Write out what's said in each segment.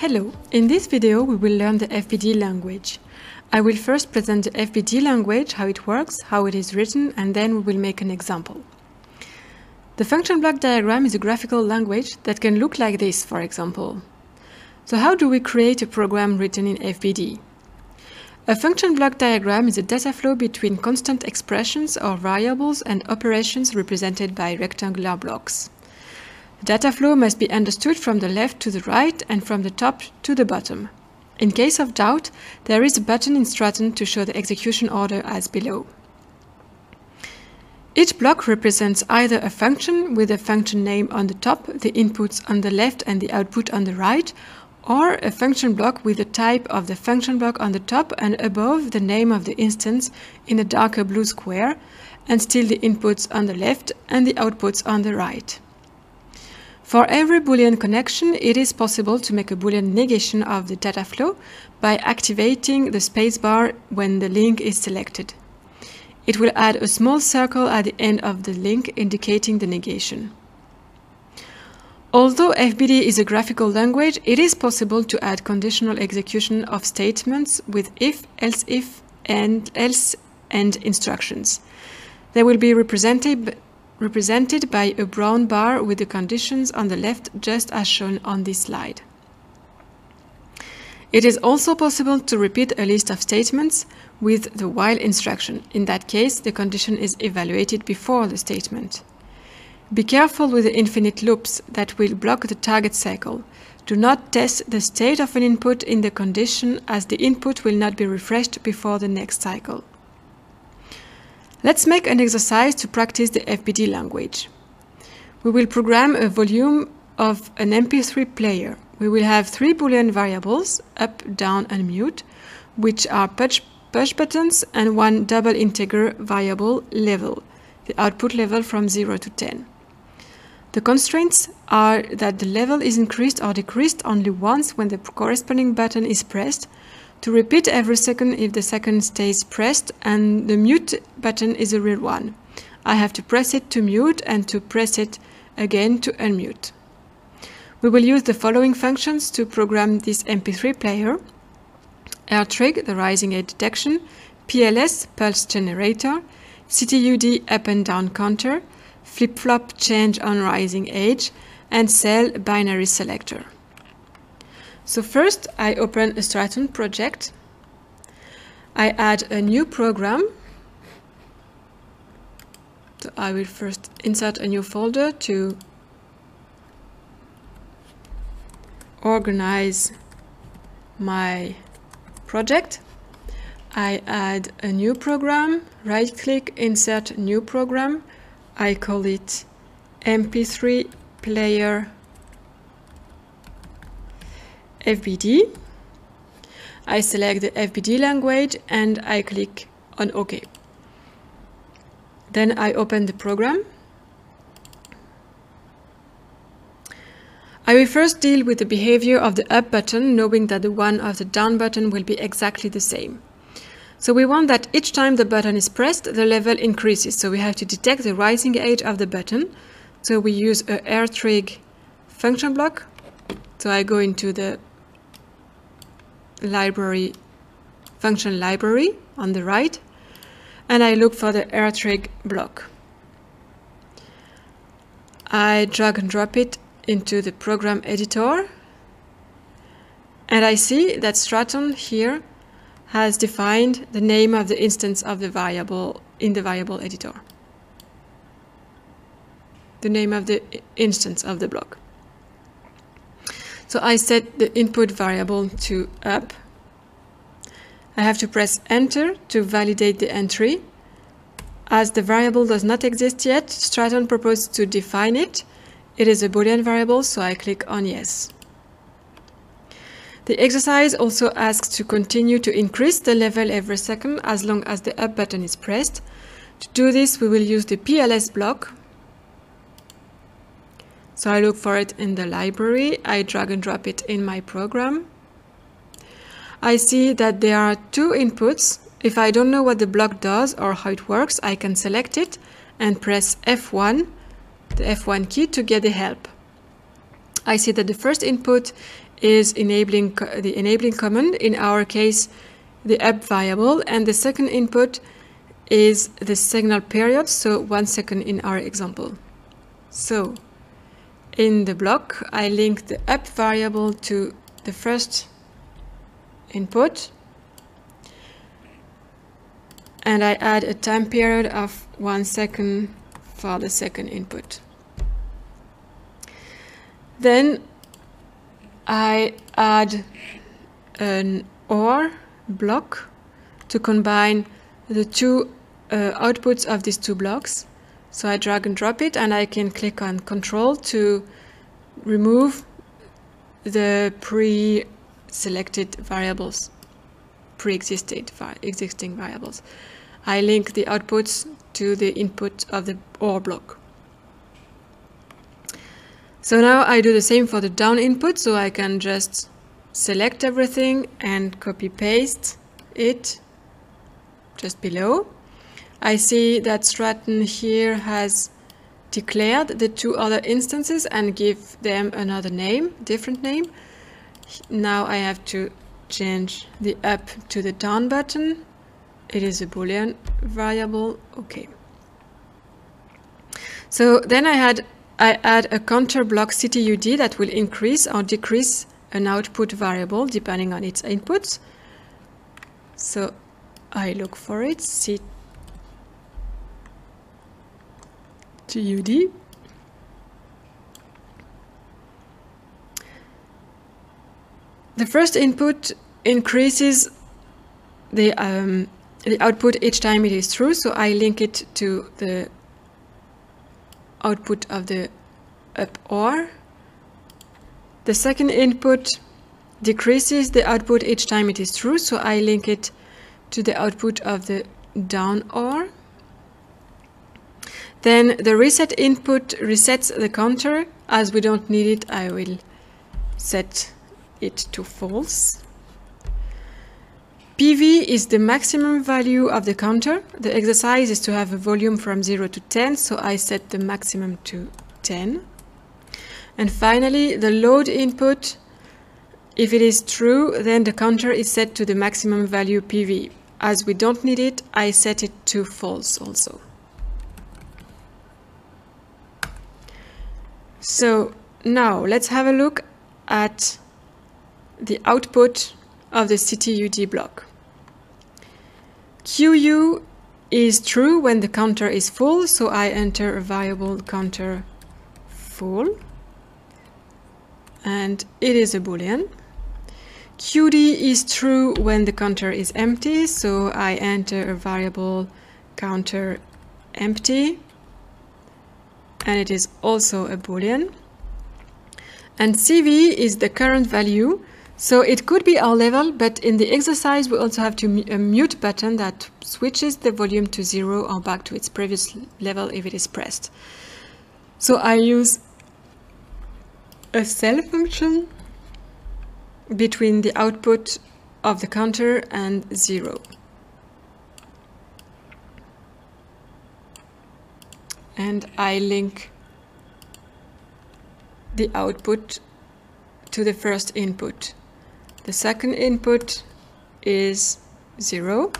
Hello, in this video we will learn the FBD language. I will first present the FBD language, how it works, how it is written, and then we will make an example. The function block diagram is a graphical language that can look like this, for example. So how do we create a program written in FBD? A function block diagram is a data flow between constant expressions or variables and operations represented by rectangular blocks. Data flow must be understood from the left to the right and from the top to the bottom. In case of doubt, there is a button in Straton to show the execution order as below. Each block represents either a function with a function name on the top, the inputs on the left and the output on the right, or a function block with the type of the function block on the top and above the name of the instance in a darker blue square, and still the inputs on the left and the outputs on the right. For every Boolean connection, it is possible to make a Boolean negation of the data flow by activating the spacebar when the link is selected. It will add a small circle at the end of the link indicating the negation. Although FBD is a graphical language, it is possible to add conditional execution of statements with if, else if, and else and instructions. They will be represented represented by a brown bar with the conditions on the left just as shown on this slide. It is also possible to repeat a list of statements with the while instruction. In that case, the condition is evaluated before the statement. Be careful with the infinite loops that will block the target cycle. Do not test the state of an input in the condition as the input will not be refreshed before the next cycle. Let's make an exercise to practice the FBD language. We will program a volume of an MP3 player. We will have three Boolean variables, up, down, and mute, which are push, push buttons, and one double integer variable, level, the output level from 0 to 10. The constraints are that the level is increased or decreased only once when the corresponding button is pressed, to repeat every second if the second stays pressed and the mute button is a real one. I have to press it to mute and to press it again to unmute. We will use the following functions to program this MP3 player. R_TRIG, the rising edge detection, PLS, pulse generator, CTUD up and down counter, flip-flop change on rising edge, and SEL binary selector. So first I open a Straton project. I add a new program. So I will first insert a new folder to organize my project. I add a new program, right click, insert new program. I call it MP3 player FBD. I select the FBD language and I click on OK. Then I open the program. I will first deal with the behavior of the up button, knowing that the one of the down button will be exactly the same. So we want that each time the button is pressed, the level increases. So we have to detect the rising edge of the button. So we use a R_TRIG function block. So I go into the library function library on the right and I look for the R_TRIG block. I drag and drop it into the program editor and I see that Straton here has defined the name of the instance of the variable in the variable editor. The name of the instance of the block. So I set the input variable to up. I have to press enter to validate the entry. As the variable does not exist yet, Straton proposes to define it. It is a boolean variable, so I click on yes. The exercise also asks to continue to increase the level every second as long as the up button is pressed. To do this, we will use the PLS block so I look for it in the library. I drag and drop it in my program. I see that there are two inputs. If I don't know what the block does or how it works, I can select it and press F1, the F1 key to get the help. I see that the first input is enabling the enabling command, in our case, the up variable, and the second input is the signal period, so one second in our example. So in the block, I link the up variable to the first input, and I add a time period of one second for the second input. Then I add an OR block to combine the two uh, outputs of these two blocks. So I drag and drop it and I can click on control to remove the pre-selected variables, pre-existing existing variables. I link the outputs to the input of the OR block. So now I do the same for the down input, so I can just select everything and copy paste it just below. I see that Straton here has declared the two other instances and give them another name, different name. Now I have to change the up to the down button. It is a boolean variable. Okay. So then I had I add a counter block ctud that will increase or decrease an output variable depending on its inputs. So I look for it ctud the first input increases the um, the output each time it is true so I link it to the output of the up OR. The second input decreases the output each time it is true so I link it to the output of the down OR then the reset input resets the counter as we don't need it I will set it to false PV is the maximum value of the counter. The exercise is to have a volume from 0 to 10, so I set the maximum to 10. And finally, the load input, if it is true, then the counter is set to the maximum value PV. As we don't need it, I set it to false also. So now let's have a look at the output of the CTUD block. QU is true when the counter is full, so I enter a variable counter full. And it is a boolean. QD is true when the counter is empty, so I enter a variable counter empty. And it is also a boolean. And CV is the current value, so it could be our level, but in the exercise we also have to a mute button that switches the volume to zero or back to its previous level if it is pressed. So I use a SEL function between the output of the counter and zero. And I link the output to the first input. The second input is 0.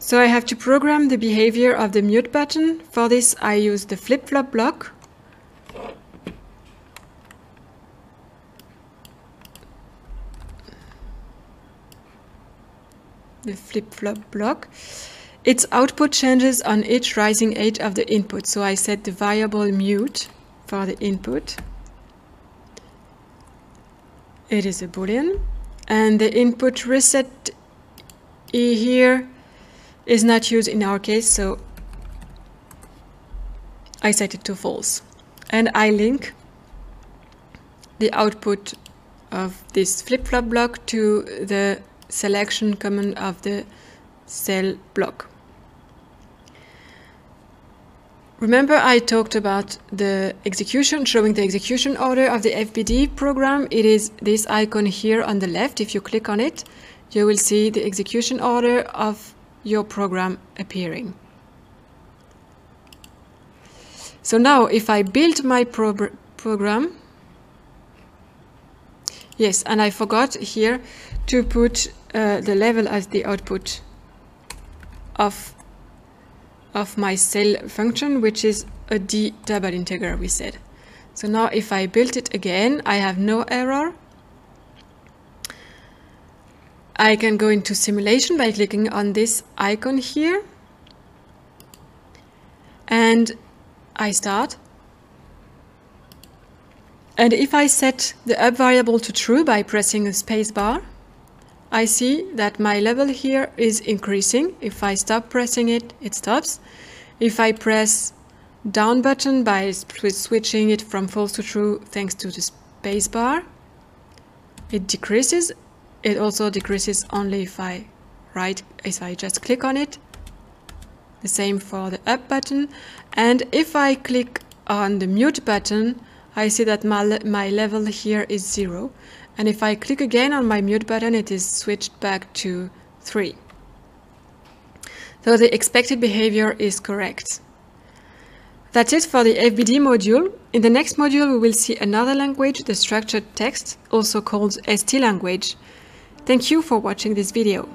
So I have to program the behavior of the mute button. For this I use the flip-flop block. The flip-flop block. Its output changes on each rising edge of the input. So I set the variable mute for the input. It is a boolean. And the input reset e here is not used in our case so I set it to false. And I link the output of this flip-flop block to the selection command of the SEL block Remember I talked about the execution, showing the execution order of the FBD program. It is this icon here on the left. If you click on it, you will see the execution order of your program appearing. So now if I build my pro program, Yes, and I forgot here to put uh, the level as the output of of my SEL function, which is a d double integer we said. So now if I build it again, I have no error. I can go into simulation by clicking on this icon here. And I start. And if I set the up variable to true by pressing a spacebar, I see that my level here is increasing. If I stop pressing it, it stops. If I press down button by switching it from false to true thanks to the spacebar, it decreases. It also decreases only if I right if I just click on it. The same for the up button. And if I click on the mute button, I see that my, my level here is zero. And if I click again on my mute button, it is switched back to three. So the expected behavior is correct. That's it for the FBD module. In the next module, we will see another language, the structured text, also called ST language. Thank you for watching this video.